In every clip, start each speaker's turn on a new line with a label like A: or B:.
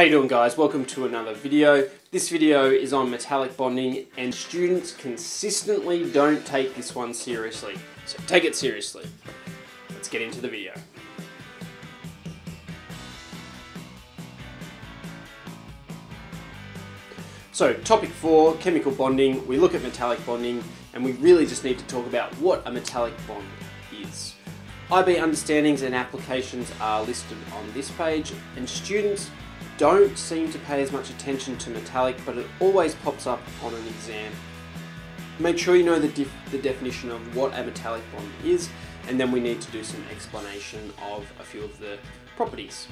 A: How you doing guys? Welcome to another video. This video is on metallic bonding and students consistently don't take this one seriously. So take it seriously. Let's get into the video. So topic four, chemical bonding. We look at metallic bonding and we really just need to talk about what a metallic bond is. IB understandings and applications are listed on this page and students don't seem to pay as much attention to metallic but it always pops up on an exam. Make sure you know the, the definition of what a metallic bond is and then we need to do some explanation of a few of the properties.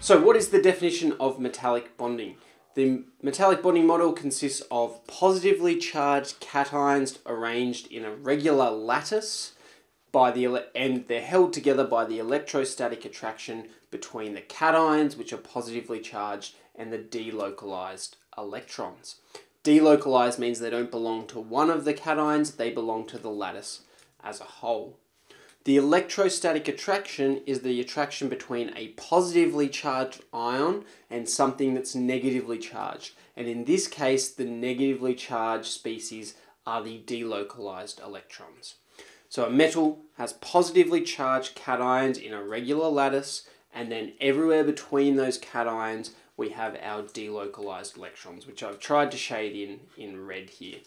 A: So what is the definition of metallic bonding? The metallic bonding model consists of positively charged cations arranged in a regular lattice by the and they're held together by the electrostatic attraction between the cations which are positively charged and the delocalized electrons. Delocalized means they don't belong to one of the cations, they belong to the lattice as a whole. The electrostatic attraction is the attraction between a positively charged ion and something that's negatively charged. And in this case, the negatively charged species are the delocalized electrons. So a metal has positively charged cations in a regular lattice, and then everywhere between those cations, we have our delocalized electrons, which I've tried to shade in, in red here.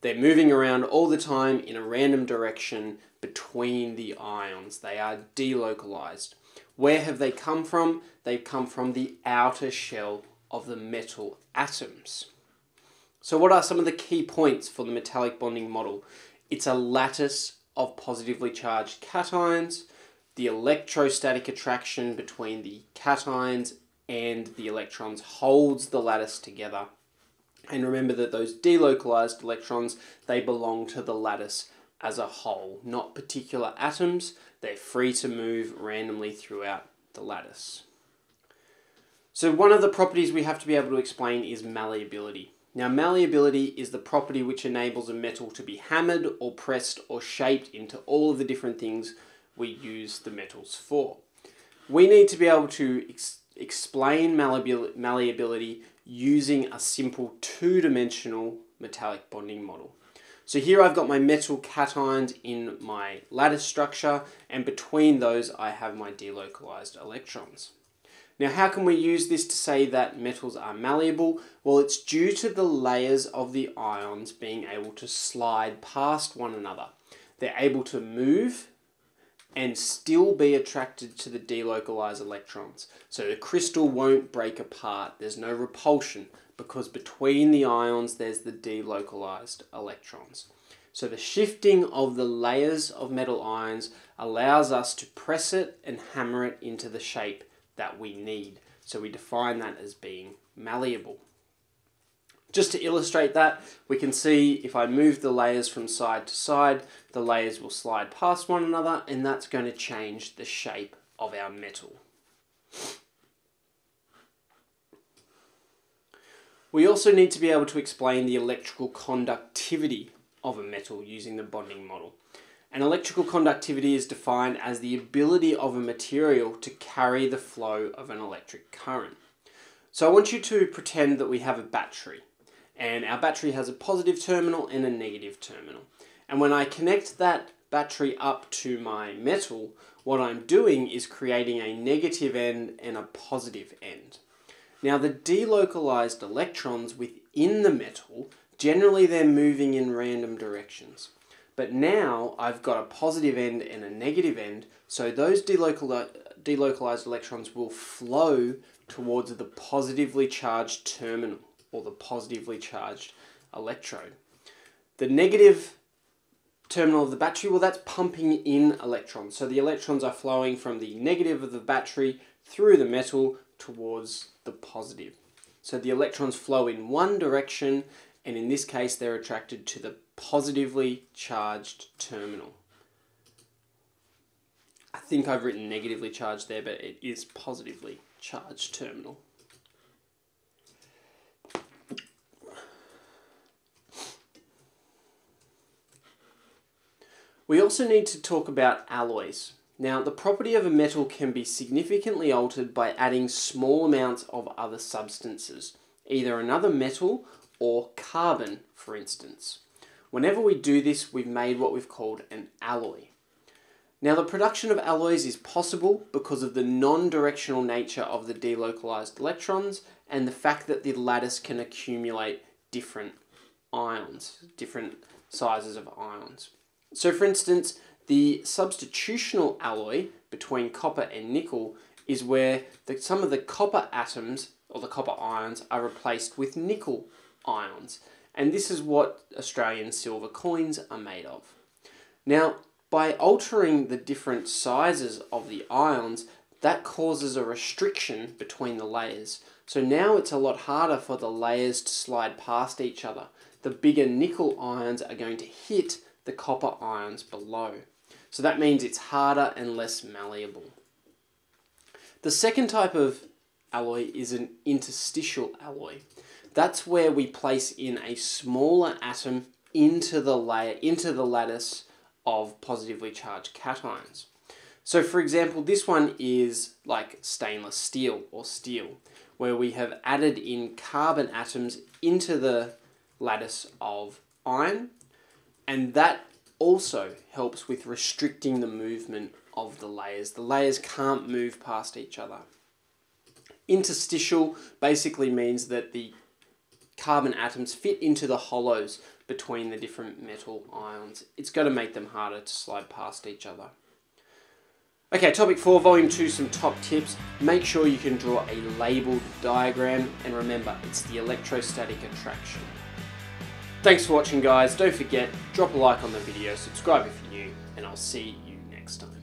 A: They're moving around all the time in a random direction between the ions. They are delocalized. Where have they come from? They've come from the outer shell of the metal atoms. So what are some of the key points for the metallic bonding model? It's a lattice of positively charged cations, the electrostatic attraction between the cations and the electrons holds the lattice together and remember that those delocalized electrons, they belong to the lattice as a whole, not particular atoms. They're free to move randomly throughout the lattice. So one of the properties we have to be able to explain is malleability. Now malleability is the property which enables a metal to be hammered or pressed or shaped into all of the different things we use the metals for. We need to be able to ex explain malleability using a simple two-dimensional metallic bonding model. So here I've got my metal cations in my lattice structure and between those I have my delocalized electrons. Now how can we use this to say that metals are malleable? Well it's due to the layers of the ions being able to slide past one another. They're able to move and still be attracted to the delocalized electrons. So the crystal won't break apart. There's no repulsion because between the ions there's the delocalized electrons. So the shifting of the layers of metal ions allows us to press it and hammer it into the shape that we need. So we define that as being malleable. Just to illustrate that, we can see if I move the layers from side to side, the layers will slide past one another and that's going to change the shape of our metal. We also need to be able to explain the electrical conductivity of a metal using the bonding model. And electrical conductivity is defined as the ability of a material to carry the flow of an electric current. So I want you to pretend that we have a battery and our battery has a positive terminal and a negative terminal. And when I connect that battery up to my metal, what I'm doing is creating a negative end and a positive end. Now the delocalized electrons within the metal, generally they're moving in random directions. But now I've got a positive end and a negative end, so those delocalized electrons will flow towards the positively charged terminal or the positively charged electrode. The negative terminal of the battery, well that's pumping in electrons. So the electrons are flowing from the negative of the battery through the metal towards the positive. So the electrons flow in one direction and in this case they're attracted to the positively charged terminal. I think I've written negatively charged there, but it is positively charged terminal. We also need to talk about alloys. Now, the property of a metal can be significantly altered by adding small amounts of other substances, either another metal or carbon, for instance. Whenever we do this, we've made what we've called an alloy. Now, the production of alloys is possible because of the non-directional nature of the delocalized electrons and the fact that the lattice can accumulate different ions, different sizes of ions. So for instance, the substitutional alloy between copper and nickel is where the, some of the copper atoms or the copper ions are replaced with nickel ions. And this is what Australian silver coins are made of. Now, by altering the different sizes of the ions, that causes a restriction between the layers. So now it's a lot harder for the layers to slide past each other. The bigger nickel ions are going to hit the copper ions below. So that means it's harder and less malleable. The second type of alloy is an interstitial alloy. That's where we place in a smaller atom into the layer, into the lattice of positively charged cations. So for example, this one is like stainless steel or steel, where we have added in carbon atoms into the lattice of iron and that also helps with restricting the movement of the layers. The layers can't move past each other. Interstitial basically means that the carbon atoms fit into the hollows between the different metal ions. It's going to make them harder to slide past each other. Okay, topic 4, volume 2, some top tips. Make sure you can draw a labelled diagram and remember it's the electrostatic attraction. Thanks for watching guys. Don't forget, drop a like on the video, subscribe if you're new, and I'll see you next time.